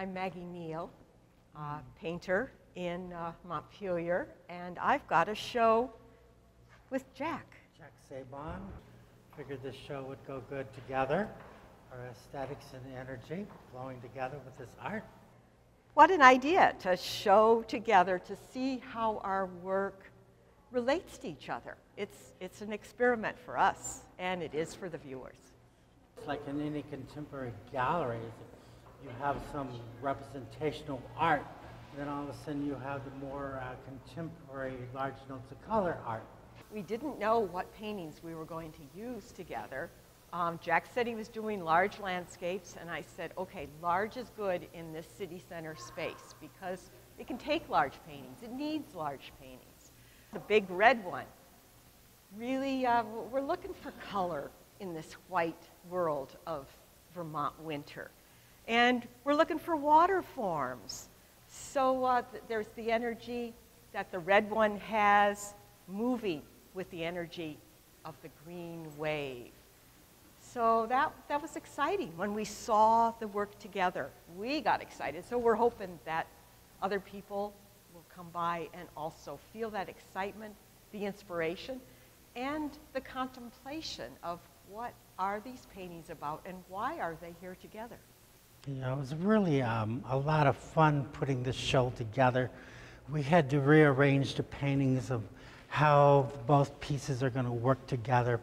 I'm Maggie Neale, uh, painter in uh, Montpelier, and I've got a show with Jack. Jack Sabon. Figured this show would go good together. Our aesthetics and energy flowing together with this art. What an idea to show together to see how our work relates to each other. It's, it's an experiment for us, and it is for the viewers. It's like in any contemporary gallery, you have some representational art, then all of a sudden you have the more uh, contemporary large notes of color art. We didn't know what paintings we were going to use together. Um, Jack said he was doing large landscapes, and I said, okay, large is good in this city center space because it can take large paintings. It needs large paintings. The big red one. Really, uh, we're looking for color in this white world of Vermont winter. And we're looking for water forms. So uh, there's the energy that the red one has moving with the energy of the green wave. So that, that was exciting when we saw the work together. We got excited. So we're hoping that other people will come by and also feel that excitement, the inspiration, and the contemplation of what are these paintings about and why are they here together. You know, it was really um, a lot of fun putting this show together. We had to rearrange the paintings of how both pieces are going to work together,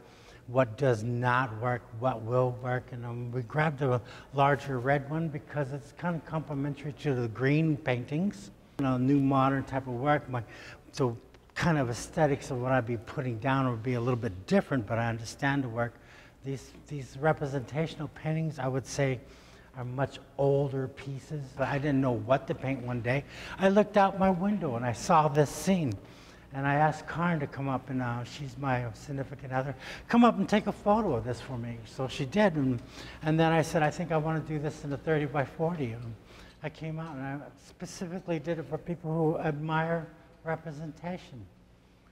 what does not work, what will work. And um, we grabbed a larger red one because it's kind of complementary to the green paintings. You know, new modern type of work. My, so kind of aesthetics of what I'd be putting down would be a little bit different, but I understand the work. These, these representational paintings, I would say, are much older pieces. But I didn't know what to paint one day. I looked out my window and I saw this scene. And I asked Karen to come up, and uh, she's my significant other, come up and take a photo of this for me. So she did. And, and then I said, I think I want to do this in a 30 by 40. And I came out and I specifically did it for people who admire representation.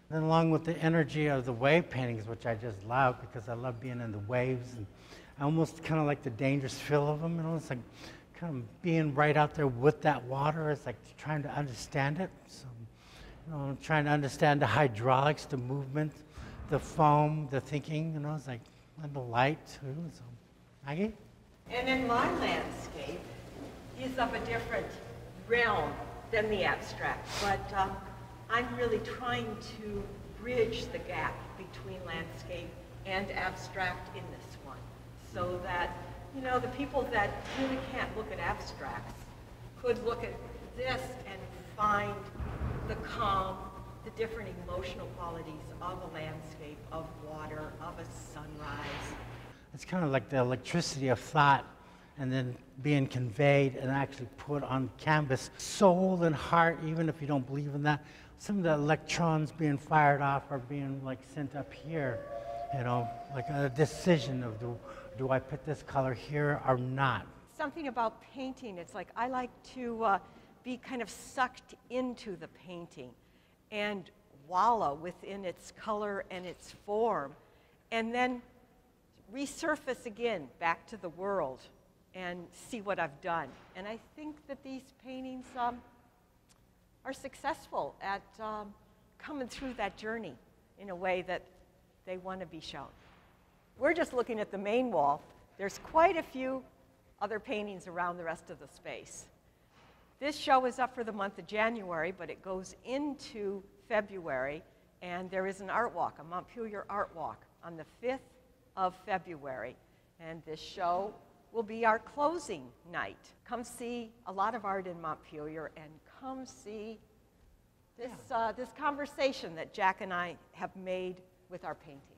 Then along with the energy of the wave paintings, which I just love because I love being in the waves and I almost kind of like the dangerous feel of them. You know, it's like kind of being right out there with that water. It's like trying to understand it. So, you know, trying to understand the hydraulics, the movement, the foam, the thinking. You know, it's like and the light too. So, Maggie. And in my landscape is of a different realm than the abstract, but um, I'm really trying to bridge the gap between landscape and abstract in this so that, you know, the people that really can't look at abstracts could look at this and find the calm, the different emotional qualities of a landscape, of water, of a sunrise. It's kind of like the electricity of thought and then being conveyed and actually put on canvas. Soul and heart, even if you don't believe in that, some of the electrons being fired off are being like sent up here, you know, like a decision of the do I put this color here or not? Something about painting, it's like I like to uh, be kind of sucked into the painting and wallow within its color and its form, and then resurface again back to the world and see what I've done. And I think that these paintings um, are successful at um, coming through that journey in a way that they want to be shown. We're just looking at the main wall. There's quite a few other paintings around the rest of the space. This show is up for the month of January, but it goes into February, and there is an art walk, a Montpelier art walk, on the 5th of February. And this show will be our closing night. Come see a lot of art in Montpelier and come see this, uh, this conversation that Jack and I have made with our painting.